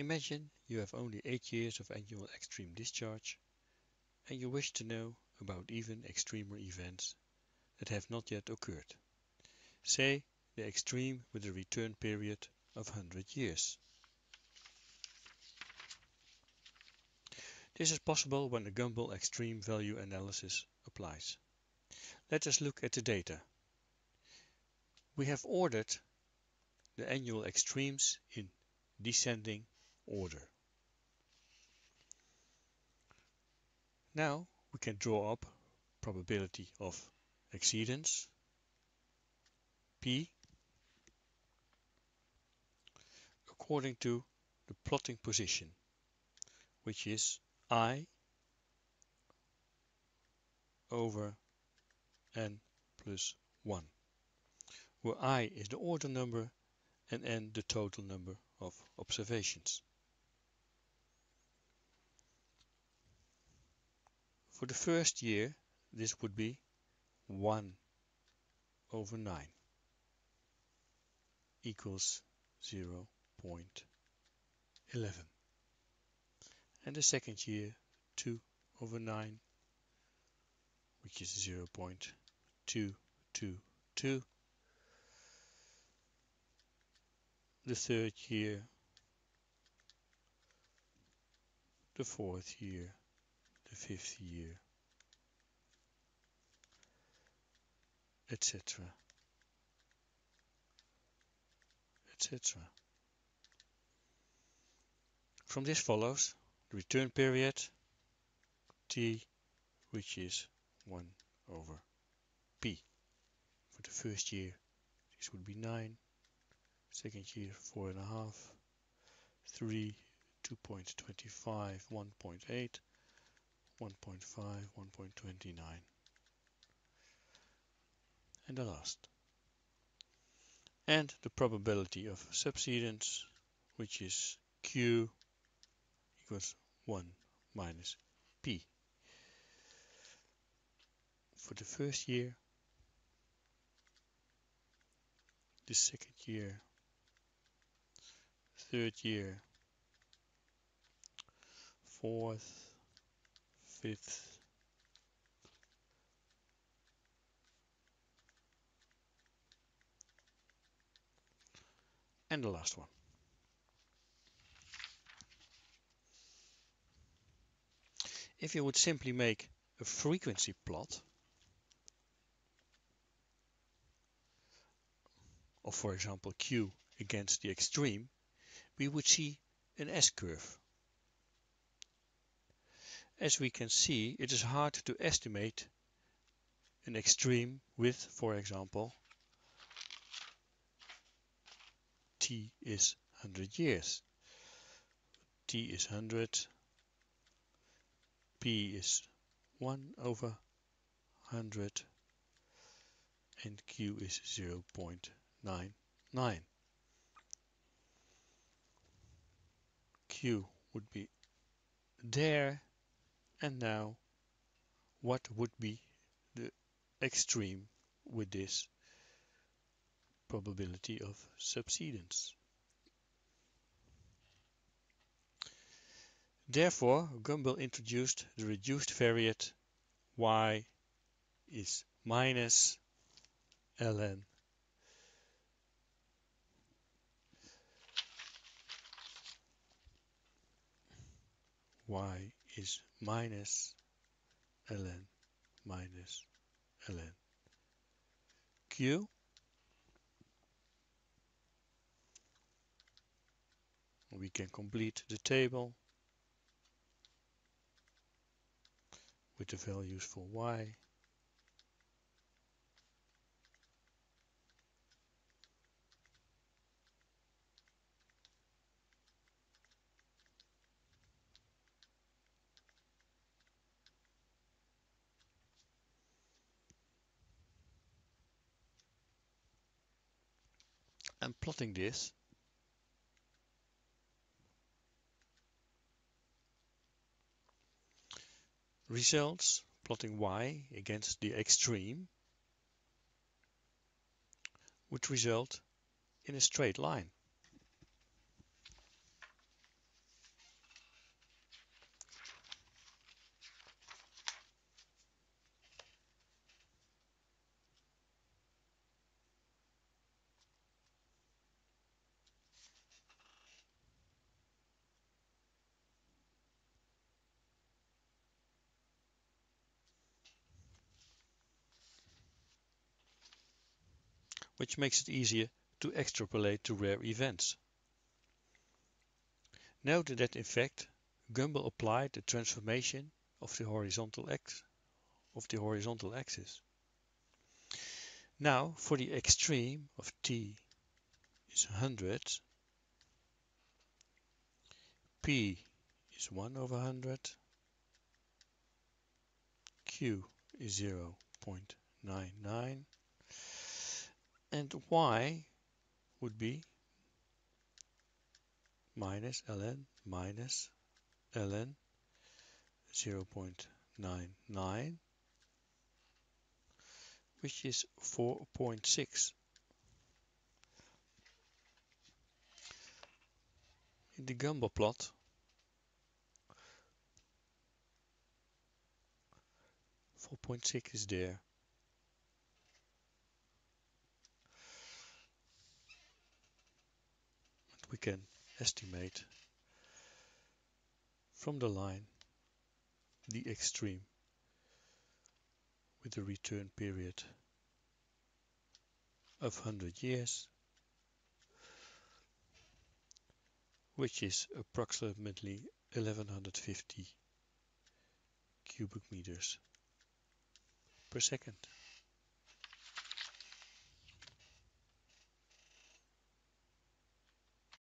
Imagine you have only 8 years of annual extreme discharge and you wish to know about even extremer events that have not yet occurred. Say the extreme with a return period of 100 years. This is possible when the Gumbel extreme value analysis applies. Let us look at the data. We have ordered the annual extremes in descending order. Now we can draw up probability of exceedance P according to the plotting position which is I over n plus 1 where i is the order number and n the total number of observations. For the first year this would be 1 over 9 equals 0 0.11 and the second year 2 over 9 which is 0 0.222 the third year the fourth year the fifth year etc etc from this follows the return period t which is 1 over p. For the first year this would be 9, second year 4.5, 3, 2.25, 1.8, 1.5, 1.29 and the last. And the probability of subsidence which is q equals 1 minus p. For the first year, the second year, third year, fourth, and the last one. If you would simply make a frequency plot of for example q against the extreme, we would see an S-curve. As we can see, it is hard to estimate an extreme with, for example, t is 100 years. t is 100, p is 1 over 100 and q is 0.99. q would be there and now what would be the extreme with this probability of subsidence. Therefore, Gumbel introduced the reduced variate y is minus ln y is minus ln minus ln. Q? We can complete the table with the values for y and plotting this results plotting y against the extreme would result in a straight line. Which makes it easier to extrapolate to rare events. Note that in fact Gumbel applied the transformation of the horizontal of the horizontal axis. Now for the extreme of t is 100, p is 1 over 100, q is 0.99 and y would be minus ln minus ln 0.99 which is 4.6 in the Gumbel plot Four point six is there. And we can estimate from the line the extreme with a return period of 100 years which is approximately 1150 cubic meters per second.